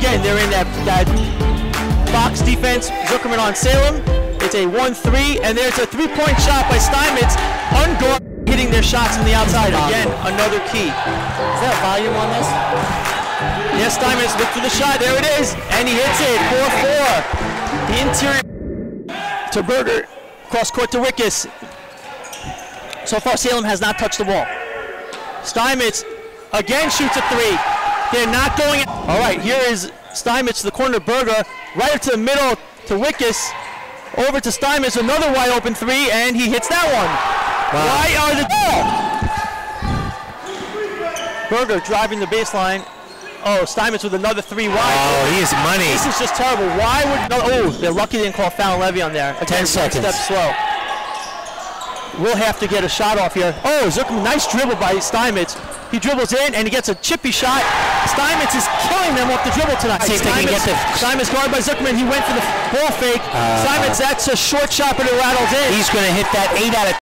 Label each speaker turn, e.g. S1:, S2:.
S1: again, they're in that, that box defense. Zuckerman on Salem. It's a 1-3, and there's a three-point shot by Steinmetz. Unguarded, hitting their shots from the outside. Again, another key.
S2: Is that volume on this?
S1: Yes, Steinmetz look for the shot. There it is, and he hits it. 4-4. The interior to Berger. Cross court to Wickus. So far, Salem has not touched the ball. Steinmetz again shoots a three. They're not going. All right, here is Steinmetz to the corner Berger. Right up to the middle to Wickus. Over to Steinmetz, another wide open three, and he hits that one. Why are the Berger driving the baseline. Oh, Steinmetz with another three wide.
S3: Oh, he is money.
S1: This is just terrible. Why would no? Oh, they're lucky they didn't call foul Levy on there. Again,
S3: Ten seconds.
S1: Step slow. We'll have to get a shot off here. Oh, Zuckerman, nice dribble by Steinmetz. He dribbles in and he gets a chippy shot. Steinmetz is killing them off the dribble tonight.
S3: See if they can get the-
S1: Steinmetz guarded by Zuckerman. He went for the ball fake. Uh-huh. Steinmetz, that's a short shot, but it rattles in.
S3: He's going to hit that eight out of